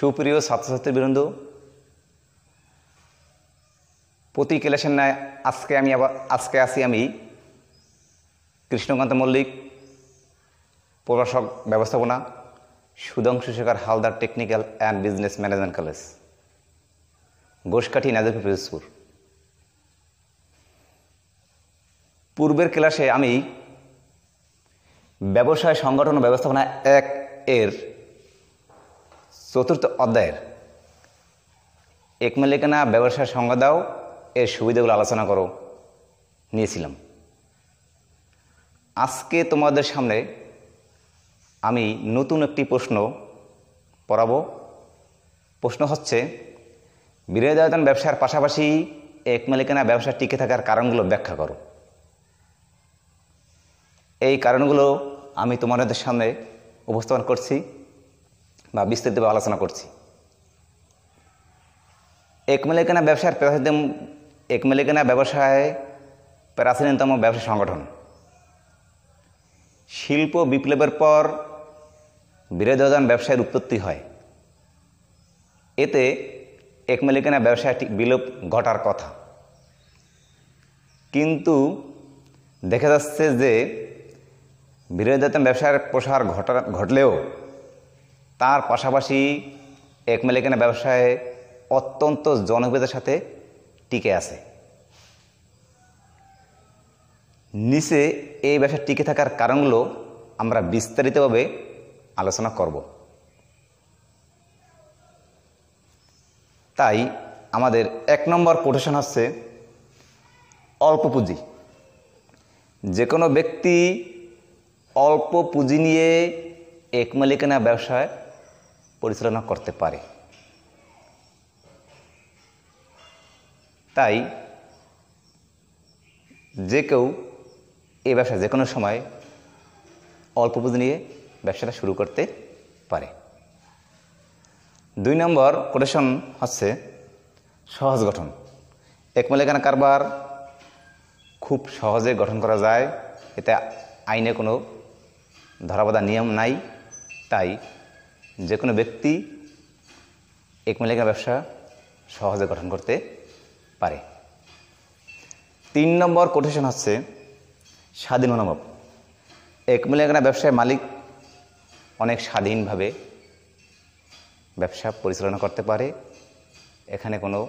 সুপ্রিয় ছাত্রছাত্রী ছাত্রছাত্রীবৃন্দ প্রতি ক্লাসের ন্যায় আজকে আমি আবার আজকে আসি আমি কৃষ্ণকান্ত মল্লিক, প্রভাষক, ব্যবস্থাপনা, Sudhanshu Shekhar Haldar technical and business management college Goshkathi Nazirpur Pirojpur পূর্বের ক্লাসে আমি ব্যবসায় সংগঠন ও ব্যবস্থাপনা এক এর চতুর্থ অধ্যায়ের। এক মালিকানা ব্যবসায় সংজ্ঞা দাও, এর সুবিধাগুলো আলোচনা করো, নিয়েছিলাম। আজকে তোমাদের সামনে আমি নতুন একটি প্রশ্ন পড়াবো। প্রশ্ন হচ্ছে বিরোধায়তন ব্যবসার পাশাপাশি এক মালিকানা ব্যবসা টিকে থাকার কারণগুলো ব্যাখ্যা করো। এই কারণগুলো আমি তোমাদের সামনে উপস্থাপন করছি। বা বিস্তারিতভাবে আলোচনা করছি। এক মালিকানা ব্যবসার প্রাচীনতম এক মালিকানা ব্যবসায় প্রাচীনতম ব্যবসা সংগঠন। শিল্প বিপ্লবের পর বিরোধীজন ব্যবসায়ের উৎপত্তি হয়। এতে এক মালিকানা ব্যবসায়টি বিলোপ ঘটার কথা। কিন্তু দেখা যাচ্ছে যে বিরোধীতম ব্যবসার প্রসার ঘটা, ঘটলেও তার পাশাপাশি এক মালিকানা ব্যবসায় অত্যন্ত জনপ্রিয়তার সাথে টিকে আছে। নিচে এই ব্যবসা টিকে থাকার কারণগুলো আমরা বিস্তারিতভাবে আলোচনা করব। তাই আমাদের এক নম্বর কোটেশন হচ্ছে, অল্প পুঁজি। যে কোনো ব্যক্তি অল্প পুঁজি নিয়ে এক মালিকানা ব্যবসায় পরিচালনা করতে পারে। তাই যে কেউ এই ব্যবসা যে কোনো সময় অল্প পুঁজি নিয়ে ব্যবসাটা শুরু করতে পারে। দুই নম্বর কোটেশন হচ্ছে সহজ গঠন। এক মালিকানা কারবার খুব সহজে গঠন করা যায়। এতে আইনে কোনো ধরাবাধা নিয়ম নাই। তাই যে কোনো ব্যক্তি এক মালিকানা ব্যবসা সহজে গঠন করতে পারে। তিন নম্বর কোটেশন হচ্ছে, স্বাধীন মনোভাব এক মালিকানা ব্যবসায় মালিক অনেক স্বাধীনভাবে ব্যবসা পরিচালনা করতে পারে। এখানে কোনো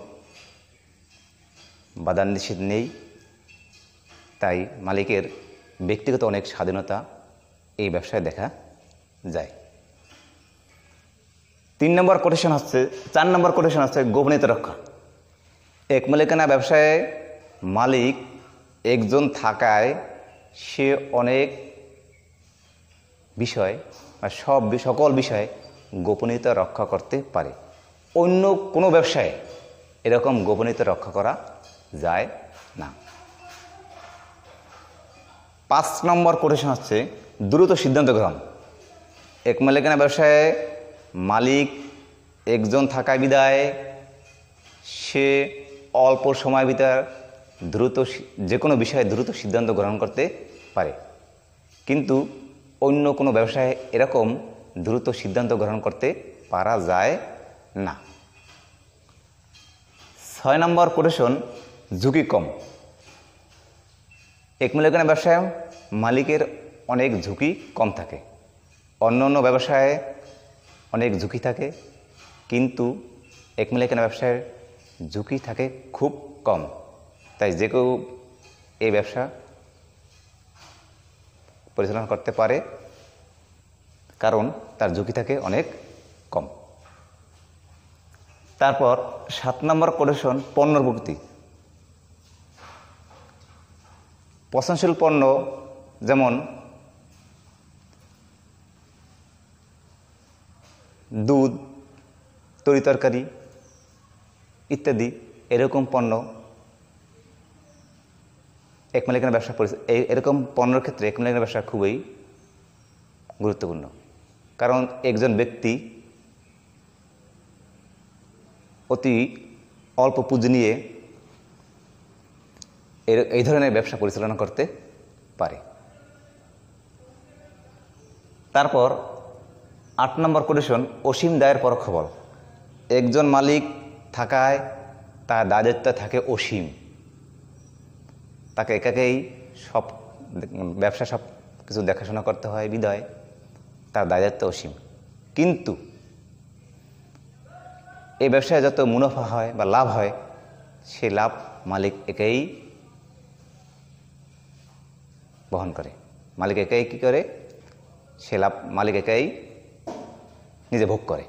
বাধা নিষেধ নেই। তাই মালিকের ব্যক্তিগত অনেক স্বাধীনতা এই ব্যবসায় দেখা যায়। তিন নম্বর কোটেশন হচ্ছে, চার নম্বর কোটেশন হচ্ছে গোপনীয়তা রক্ষা। এক মালিকানা ব্যবসায় মালিক একজন থাকায় সে অনেক বিষয় বা সব সকল বিষয়ে গোপনীয়তা রক্ষা করতে পারে। অন্য কোনো ব্যবসায় এরকম গোপনীয়তা রক্ষা করা যায় না। পাঁচ নম্বর কোটেশন হচ্ছে, দ্রুত সিদ্ধান্ত গ্রহণ। এক মালিকানা ব্যবসায় মালিক একজন থাকা বিদায়। সে অল্প সময় ভিতর দ্রুত যে কোনো বিষয়ে দ্রুত সিদ্ধান্ত গ্রহণ করতে পারে। কিন্তু অন্য কোনো ব্যবসায় এরকম দ্রুত সিদ্ধান্ত গ্রহণ করতে পারা যায় না। ছয় নম্বর কোটেশন ঝুঁকি কম। এক মালিকানা ব্যবসায় মালিকের অনেক ঝুঁকি কম থাকে। অন্য অন্য ব্যবসায় অনেক ঝুঁকি থাকে, কিন্তু এক কেনা ব্যবসায় ঝুঁকি থাকে খুব কম। তাই যে কেউ এই ব্যবসা পরিচালনা করতে পারে, কারণ তার ঝুঁকি থাকে অনেক কম। তারপর সাত নম্বর কোটেশন পণ্যর প্রকৃতি পচনশীল পণ্য যেমন দুধ তরি তরকারি ইত্যাদি এরকম পণ্য এক মালিকানা ব্যবসা এরকম পণ্যের ক্ষেত্রে এক মালিকানা ব্যবসা খুবই গুরুত্বপূর্ণ। কারণ একজন ব্যক্তি অতি অল্প পুঁজি নিয়ে এর এই ধরনের ব্যবসা পরিচালনা করতে পারে। তারপর আট নম্বর কোটেশন, অসীম দায়ের পরোক্ষ বল একজন মালিক থাকায় তার দায়িত্ব থাকে অসীম। তাকে একাকেই সব ব্যবসা সব কিছু দেখাশোনা করতে হয়, বিদায়। তার দায়িত্ব অসীম। কিন্তু এই ব্যবসায় যত মুনাফা হয় বা লাভ হয়, সে লাভ মালিক একেই বহন করে। মালিক একাই কী করে? সে লাভ মালিক একাই নিজে ভোগ করে।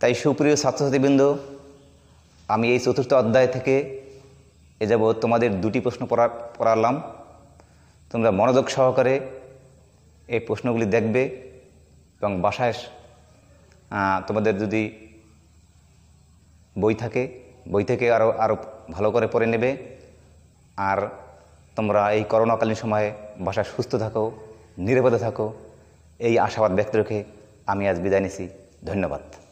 তাই সুপ্রিয় ছাত্রছাত্রীবৃন্দ, আমি এই চতুর্থ অধ্যায় থেকে এ যাবৎ তোমাদের দুটি প্রশ্ন পড়া পড়ালাম। তোমরা মনোযোগ সহকারে এই প্রশ্নগুলি দেখবে এবং বাসায় তোমাদের যদি বই থাকে, বই থেকে আরও আরও ভালো করে পড়ে নেবে। আর তোমরা এই করোনাকালীন সময়ে বাসায় সুস্থ থাকো। নিরাপদে থাকো। এই আশাবাদ ব্যক্ত রেখে আমি আজ বিদায় নিছি। ধন্যবাদ।